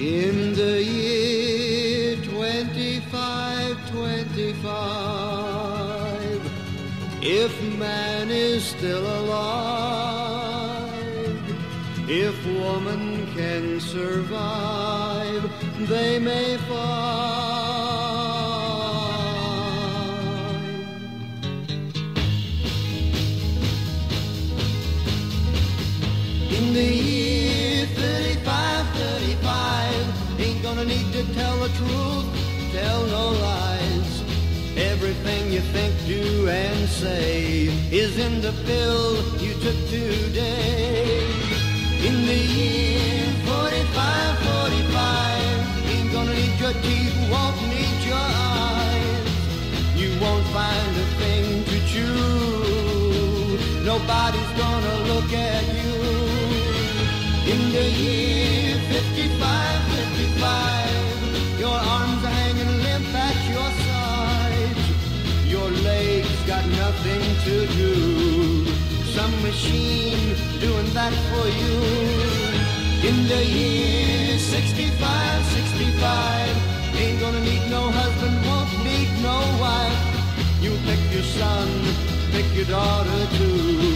In the year 2525, if man is still alive, if woman can survive, they may find. 35, need to tell the truth, tell no lies. Everything you think, do, and say is in the pill you took today. In the year 45, 45, ain't gonna need your teeth, won't need your eyes. You won't find a thing to chew. Nobody's gonna look at you. In the year 55, 55, got nothing to do. Some machine doing that for you. In the year 65, 65, ain't gonna need no husband, won't need no wife. You pick your son, pick your daughter too.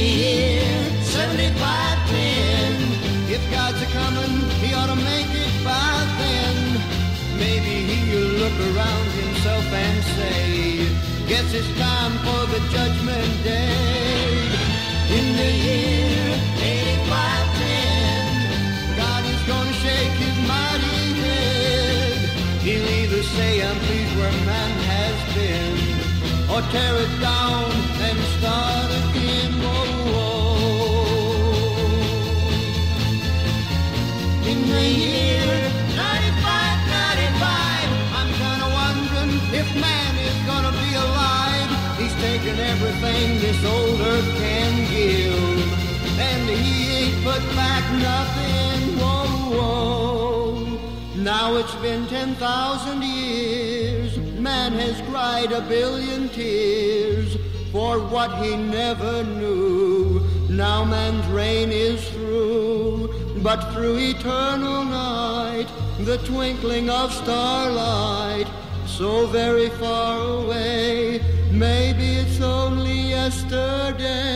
Year 7510, if God's a coming, he ought to make it by then. Maybe he'll look around himself and say, Guess it's time for the judgment day. In the year 8510, God is gonna shake his mighty head. He'll either say, I'm pleased where man has been, or tear it down and start this old earth can give, and he ain't put back nothing. Whoa, whoa. Now it's been 10,000 years, man has cried a billion tears for what he never knew. Now man's reign is through, but through eternal night, the twinkling of starlight, so very far away, maybe it's only yesterday.